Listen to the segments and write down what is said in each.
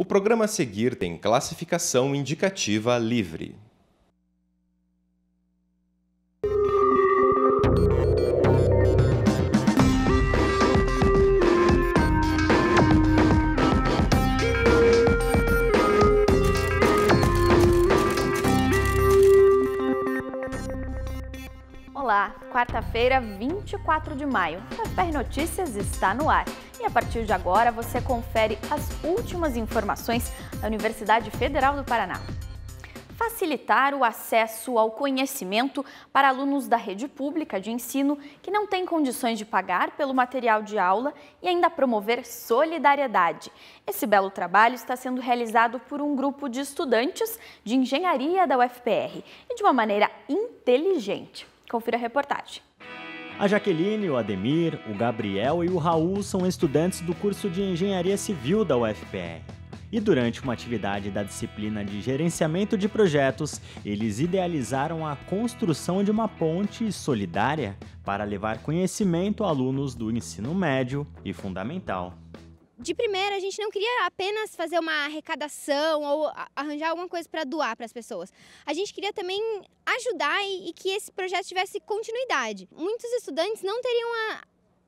O programa a seguir tem classificação indicativa livre. Olá, quarta-feira, 24 de maio. A FR Notícias está no ar. E a partir de agora você confere as últimas informações da Universidade Federal do Paraná. Facilitar o acesso ao conhecimento para alunos da rede pública de ensino que não têm condições de pagar pelo material de aula e ainda promover solidariedade. Esse belo trabalho está sendo realizado por um grupo de estudantes de engenharia da UFPR e de uma maneira inteligente. Confira a reportagem. A Jaqueline, o Ademir, o Gabriel e o Raul são estudantes do curso de Engenharia Civil da UFPR. E durante uma atividade da disciplina de Gerenciamento de Projetos, eles idealizaram a construção de uma ponte solidária para levar conhecimento a alunos do ensino médio e fundamental de primeira, a gente não queria apenas fazer uma arrecadação ou arranjar alguma coisa para doar para as pessoas. A gente queria também ajudar e, e, que esse projeto tivesse continuidade. Muitos estudantes não teriam a,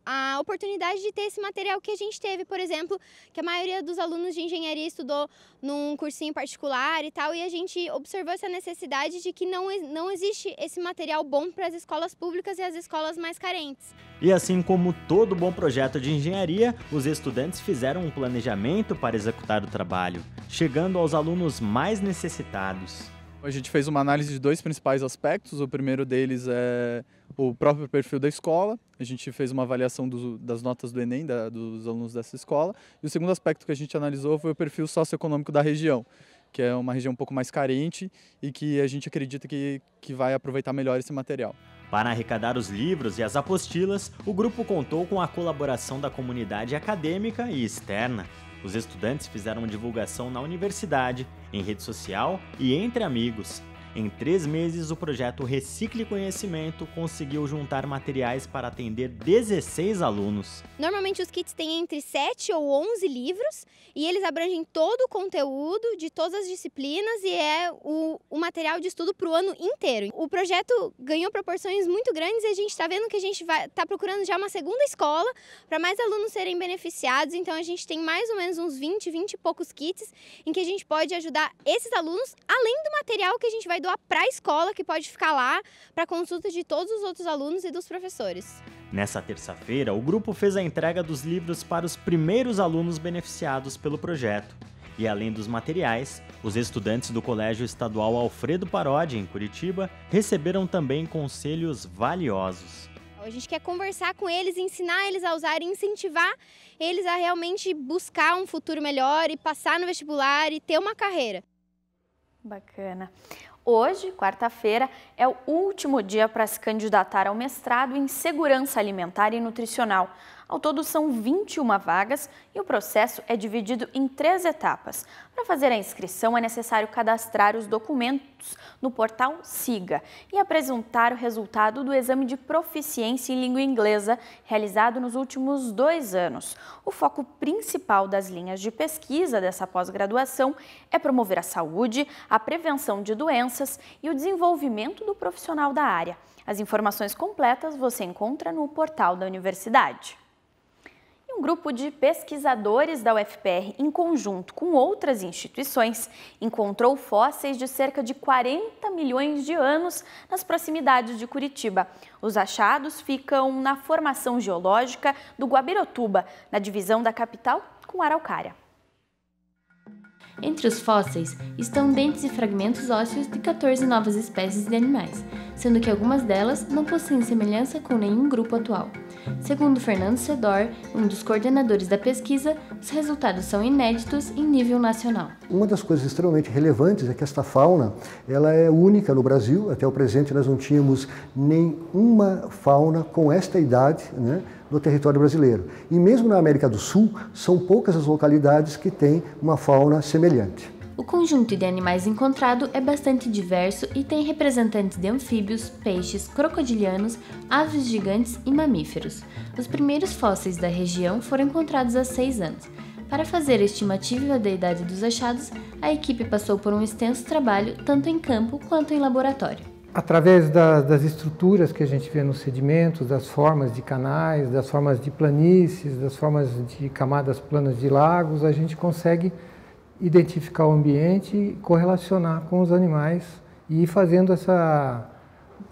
a oportunidade de ter esse material que a gente teve, por exemplo, que a maioria dos alunos de engenharia estudou num cursinho particular e tal, e a gente observou essa necessidade de que não, não existe esse material bom para as escolas públicas e as escolas mais carentes. E assim como todo bom projeto de engenharia, os estudantes fizeram um planejamento para executar o trabalho, chegando aos alunos mais necessitados. A gente fez uma análise de dois principais aspectos. O primeiro deles é o próprio perfil da escola. A gente fez uma avaliação do, das notas do Enem, da, dos alunos dessa escola. E o segundo aspecto que a gente analisou foi o perfil socioeconômico da região, que é uma região um pouco mais carente e que a gente acredita que, que vai aproveitar melhor esse material. Para arrecadar os livros e as apostilas, o grupo contou com a colaboração da comunidade acadêmica e externa. Os estudantes fizeram divulgação na universidade, em rede social e entre amigos. Em três meses, o projeto Recicle Conhecimento conseguiu juntar materiais para atender 16 alunos. Normalmente os kits têm entre 7 ou 11 livros e eles abrangem todo o conteúdo de todas as disciplinas e é o, o material de estudo para o ano inteiro. O projeto ganhou proporções muito grandes e a gente está vendo que a gente está procurando já uma segunda escola para mais alunos serem beneficiados. Então a gente tem mais ou menos uns 20, 20 e poucos kits em que a gente pode ajudar esses alunos, além do material que a gente vai doar para a escola, que pode ficar lá para consulta de todos os outros alunos e dos professores. Nessa terça-feira, o grupo fez a entrega dos livros para os primeiros alunos beneficiados pelo projeto. E além dos materiais, os estudantes do Colégio Estadual Alfredo Parodi, em Curitiba, receberam também conselhos valiosos. A gente quer conversar com eles, ensinar eles a usar e incentivar eles a realmente buscar um futuro melhor e passar no vestibular e ter uma carreira. Bacana. Hoje, quarta-feira, é o último dia para se candidatar ao mestrado em Segurança Alimentar e Nutricional. Ao todo, são 21 vagas e o processo é dividido em três etapas. Para fazer a inscrição, é necessário cadastrar os documentos no portal Siga e apresentar o resultado do exame de proficiência em língua inglesa realizado nos últimos dois anos. O foco principal das linhas de pesquisa dessa pós-graduação é promover a saúde, a prevenção de doenças e o desenvolvimento do profissional da área. As informações completas você encontra no portal da universidade um grupo de pesquisadores da UFPR, em conjunto com outras instituições, encontrou fósseis de cerca de 40 milhões de anos nas proximidades de Curitiba. Os achados ficam na formação geológica do Guabirotuba, na divisão da capital com Araucária. Entre os fósseis estão dentes e fragmentos ósseos de 14 novas espécies de animais, sendo que algumas delas não possuem semelhança com nenhum grupo atual. Segundo Fernando Sedor, um dos coordenadores da pesquisa, os resultados são inéditos em nível nacional. Uma das coisas extremamente relevantes é que esta fauna ela é única no Brasil. Até o presente nós não tínhamos nenhuma fauna com esta idade né, no território brasileiro. E mesmo na América do Sul, são poucas as localidades que têm uma fauna semelhante. O conjunto de animais encontrado é bastante diverso e tem representantes de anfíbios, peixes, crocodilianos, aves gigantes e mamíferos. Os primeiros fósseis da região foram encontrados há seis anos. Para fazer a estimativa da idade dos achados, a equipe passou por um extenso trabalho tanto em campo quanto em laboratório. Através da, das estruturas que a gente vê nos sedimentos, das formas de canais, das formas de planícies, das formas de camadas planas de lagos, a gente consegue identificar o ambiente e correlacionar com os animais e ir fazendo essa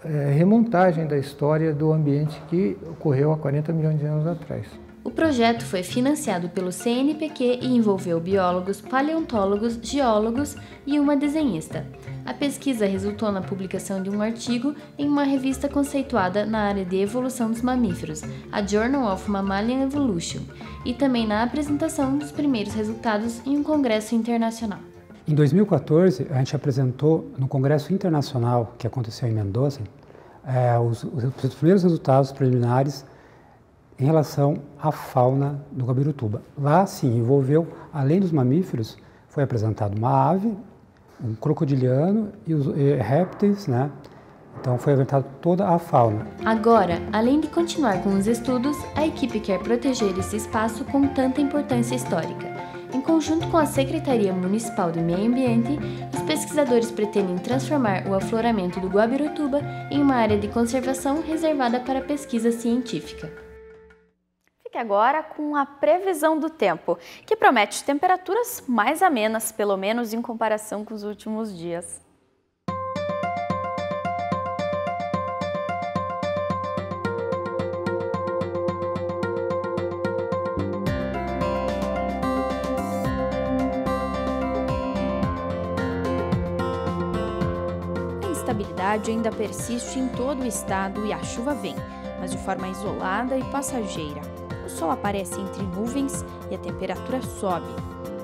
é, remontagem da história do ambiente que ocorreu há 40 milhões de anos atrás. O projeto foi financiado pelo CNPq e envolveu biólogos, paleontólogos, geólogos e uma desenhista. A pesquisa resultou na publicação de um artigo em uma revista conceituada na área de evolução dos mamíferos, a Journal of Mammalian Evolution, e também na apresentação dos primeiros resultados em um congresso internacional. Em 2014, a gente apresentou no congresso internacional que aconteceu em Mendoza é, os, os primeiros resultados preliminares em relação à fauna do Gabirutuba. Lá, sim, envolveu, além dos mamíferos, foi apresentado uma ave, um crocodiliano e os e répteis, né? Então foi apresentada toda a fauna. Agora, além de continuar com os estudos, a equipe quer proteger esse espaço com tanta importância histórica. Em conjunto com a Secretaria Municipal de Meio Ambiente, os pesquisadores pretendem transformar o afloramento do Guabirutuba em uma área de conservação reservada para pesquisa científica. Fique agora com a previsão do tempo, que promete temperaturas mais amenas, pelo menos em comparação com os últimos dias. Instabilidade ainda persiste em todo o estado e a chuva vem, mas de forma isolada e passageira sol aparece entre nuvens e a temperatura sobe.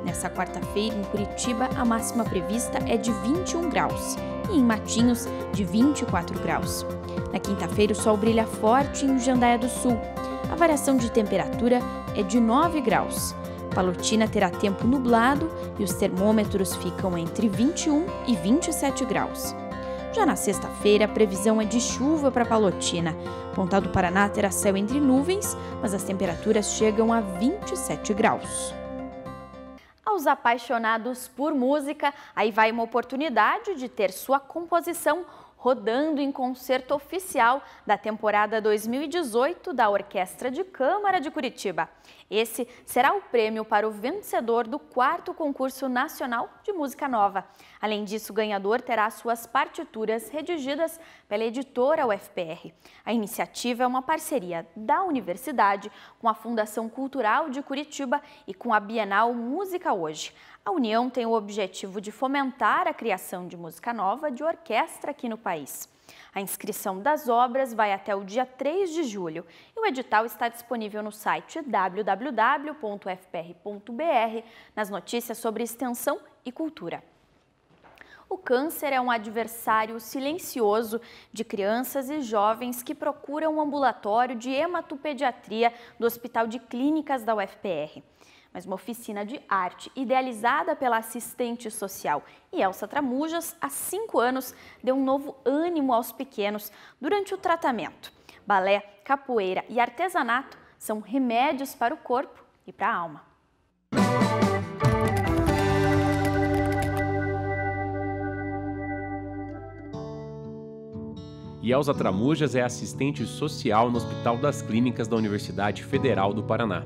Nessa quarta-feira, em Curitiba, a máxima prevista é de 21 graus e em Matinhos, de 24 graus. Na quinta-feira, o sol brilha forte em Jandaia do Sul. A variação de temperatura é de 9 graus. Palotina terá tempo nublado e os termômetros ficam entre 21 e 27 graus. Já na sexta-feira, a previsão é de chuva para Palotina. Pontal do Paraná terá céu entre nuvens, mas as temperaturas chegam a 27 graus. Aos apaixonados por música, aí vai uma oportunidade de ter sua composição rodando em concerto oficial da temporada 2018 da Orquestra de Câmara de Curitiba. Esse será o prêmio para o vencedor do quarto concurso nacional de música nova. Além disso, o ganhador terá suas partituras redigidas pela editora UFPR. A iniciativa é uma parceria da universidade com a Fundação Cultural de Curitiba e com a Bienal Música Hoje. A União tem o objetivo de fomentar a criação de música nova de orquestra aqui no país. A inscrição das obras vai até o dia 3 de julho e o edital está disponível no site www.fpr.br nas notícias sobre extensão e cultura. O câncer é um adversário silencioso de crianças e jovens que procuram um ambulatório de hematopediatria do Hospital de Clínicas da UFPR mas uma oficina de arte idealizada pela assistente social. Elsa Tramujas, há cinco anos, deu um novo ânimo aos pequenos durante o tratamento. Balé, capoeira e artesanato são remédios para o corpo e para a alma. Elza Tramujas é assistente social no Hospital das Clínicas da Universidade Federal do Paraná.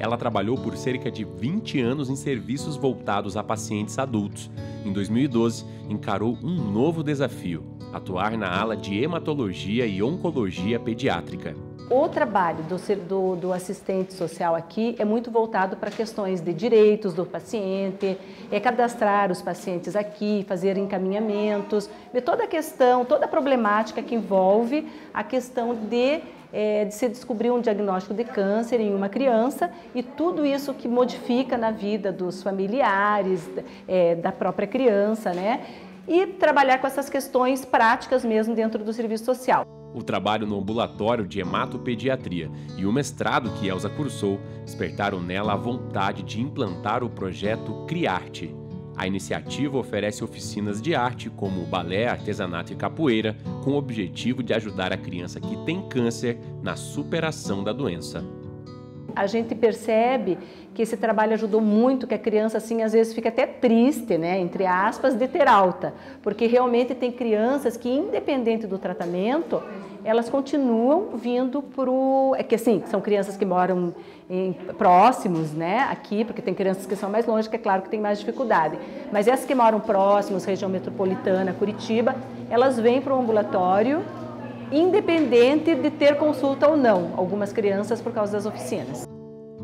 Ela trabalhou por cerca de 20 anos em serviços voltados a pacientes adultos. Em 2012, encarou um novo desafio: atuar na ala de hematologia e oncologia pediátrica. O trabalho do, do, do, assistente social aqui é muito voltado para questões de direitos do paciente, é cadastrar os pacientes aqui, fazer encaminhamentos, ver toda a questão, toda a problemática que envolve a questão de é, se descobrir um diagnóstico de câncer em uma criança e tudo isso que modifica na vida dos familiares, é, da própria criança, né? E trabalhar com essas questões práticas mesmo dentro do serviço social. O trabalho no ambulatório de hematopediatria e o mestrado que Elsa cursou despertaram nela a vontade de implantar o projeto Criarte, a iniciativa oferece oficinas de arte, como balé, artesanato e capoeira, com o objetivo de ajudar a criança que tem câncer na superação da doença. A gente percebe que esse trabalho ajudou muito, que a criança assim às vezes fica até triste, né, entre aspas, de ter alta, porque realmente tem crianças que independente do tratamento, elas continuam vindo para o... É que assim, são crianças que moram em, próximos, né, aqui, porque tem crianças que são mais longe, que é claro que tem mais dificuldade. Mas essas que moram próximos, região metropolitana, Curitiba, elas vêm para o ambulatório, independente de ter consulta ou não, algumas crianças por causa das oficinas.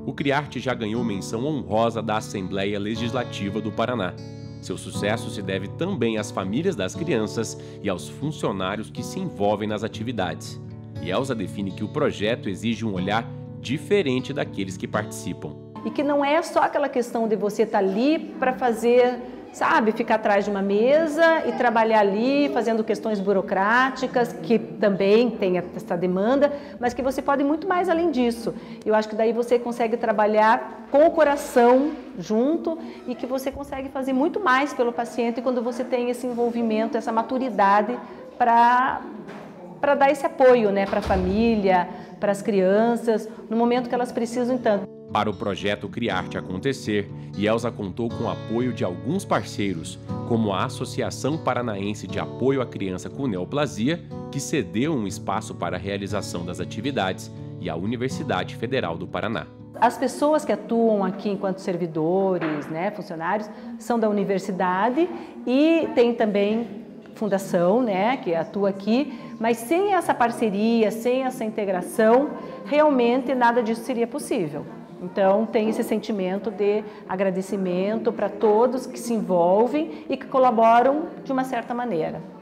O Criarte já ganhou menção honrosa da Assembleia Legislativa do Paraná. Seu sucesso se deve também às famílias das crianças e aos funcionários que se envolvem nas atividades. E Elza define que o projeto exige um olhar diferente daqueles que participam. E que não é só aquela questão de você estar tá ali para fazer, sabe, ficar atrás de uma mesa e trabalhar ali fazendo questões burocráticas, que também tem essa demanda, mas que você pode muito mais além disso. Eu acho que daí você consegue trabalhar com o coração junto e que você consegue fazer muito mais pelo paciente quando você tem esse envolvimento, essa maturidade para para dar esse apoio né, para a família, para as crianças, no momento que elas precisam tanto. Para o projeto Criarte acontecer, Elza contou com o apoio de alguns parceiros, como a Associação Paranaense de Apoio à Criança com Neoplasia, que cedeu um espaço para a realização das atividades, e a Universidade Federal do Paraná. As pessoas que atuam aqui enquanto servidores, né, funcionários, são da universidade e tem também fundação, né, que atua aqui, mas sem essa parceria, sem essa integração, realmente nada disso seria possível. Então, tem esse sentimento de agradecimento para todos que se envolvem e que colaboram de uma certa maneira.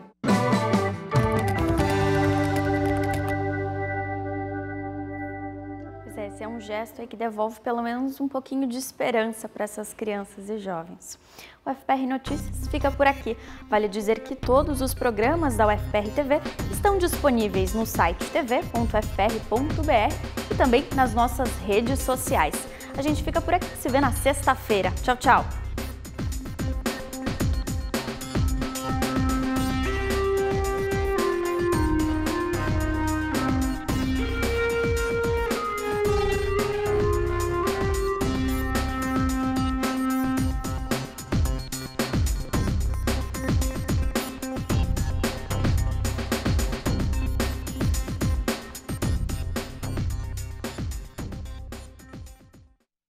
Esse é um gesto aí que devolve pelo menos um pouquinho de esperança para essas crianças e jovens. O FPR Notícias fica por aqui. Vale dizer que todos os programas da UFPR TV estão disponíveis no site tv.fpr.br e também nas nossas redes sociais. A gente fica por aqui, se vê na sexta-feira. Tchau, tchau!